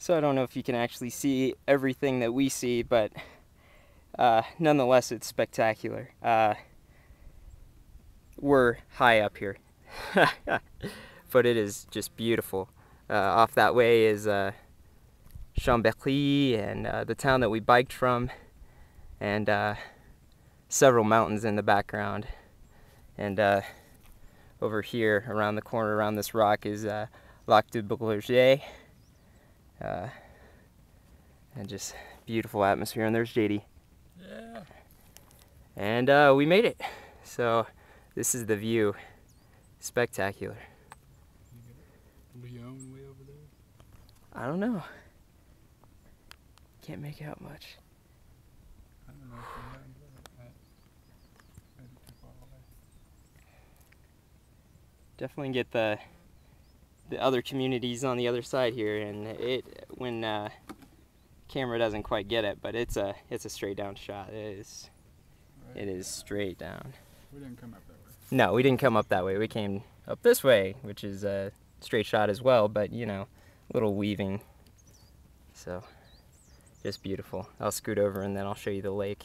So I don't know if you can actually see everything that we see, but uh, nonetheless, it's spectacular. Uh, we're high up here, but it is just beautiful. Uh, off that way is uh, Chambéry and uh, the town that we biked from, and uh, several mountains in the background. And over here, around the corner, around this rock, is Lac du Bourget. Uh, and just beautiful atmosphere. And there's JD. Yeah. And uh, we made it. So this is the view. Spectacular. Lyon way over there. I don't know. Can't make out much. I don't know if they have that. Maybe too far away. Definitely get the the other communities on the other side here, and it when uh, camera doesn't quite get it, but it's a it's a straight down shot. It is Right. it is straight down. We didn't come up that way. No, we didn't come up that way. We came up this way, which is a straight shot as well, but you know, a little weaving. So, just beautiful. I'll scoot over and then I'll show you the lake.